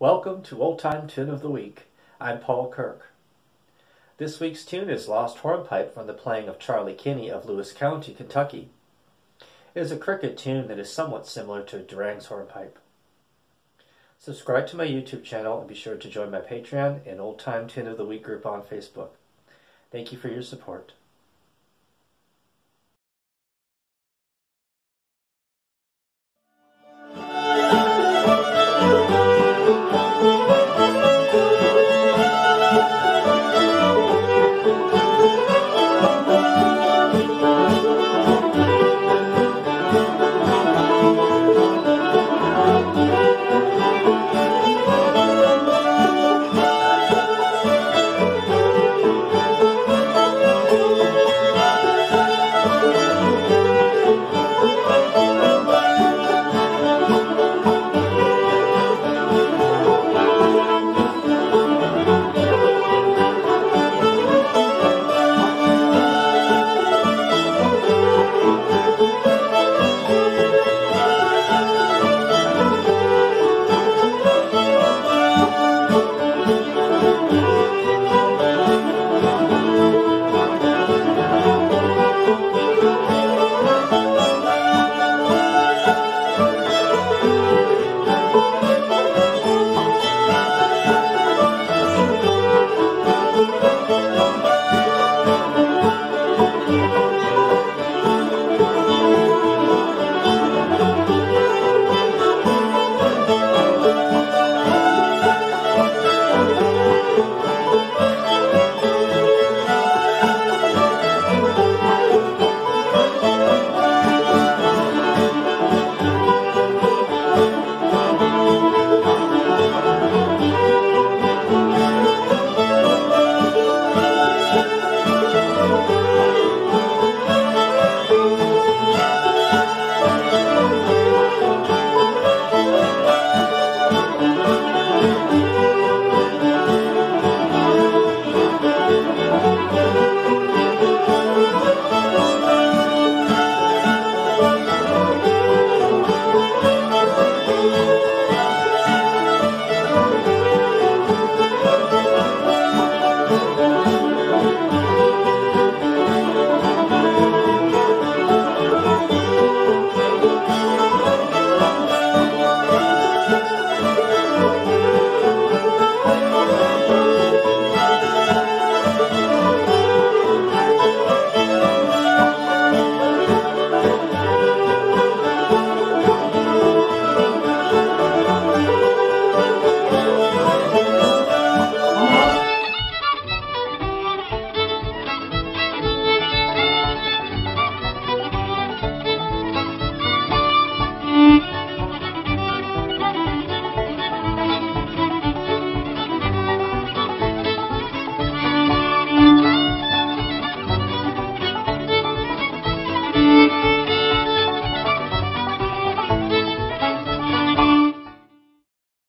Welcome to Old Time Tune of the Week. I'm Paul Kirk. This week's tune is Lost Hornpipe from the playing of Charley Kinney of Lewis County, Kentucky. It is a crooked tune that is somewhat similar to Durang's Hornpipe. Subscribe to my YouTube channel and be sure to join my Patreon and Old Time Tune of the Week group on Facebook. Thank you for your support.